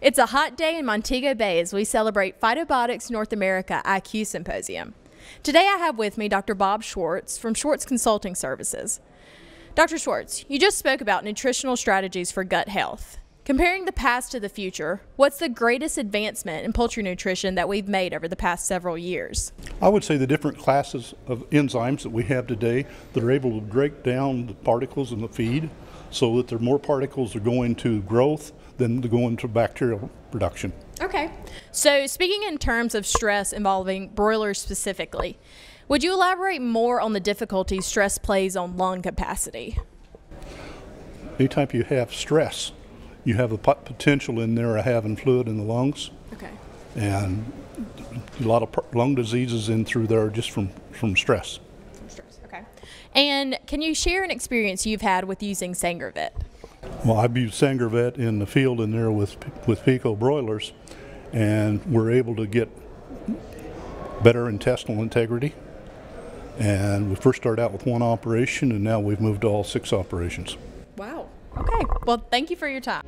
It's a hot day in Montego Bay as we celebrate Phytobiotics North America IQ Symposium. Today I have with me Dr. Bob Schwartz from Schwartz Consulting Services. Dr. Schwartz, you just spoke about nutritional strategies for gut health. Comparing the past to the future, what's the greatest advancement in poultry nutrition that we've made over the past several years? I would say the different classes of enzymes that we have today that are able to break down the particles in the feed so that there are more particles are going to growth than to go into bacterial production. Okay. So, speaking in terms of stress involving broilers specifically, would you elaborate more on the difficulties stress plays on lung capacity? Anytime you have stress, you have the potential in there of having fluid in the lungs. Okay. And a lot of lung diseases in through there just from, from stress. From stress, okay. And can you share an experience you've had with using Sangrovit? Well, I've used Sangrovit in the field in there with, with Peco broilers, and we're able to get better intestinal integrity. And we first started out with one operation, and now we've moved to all six operations. Wow. Okay. Well, thank you for your time.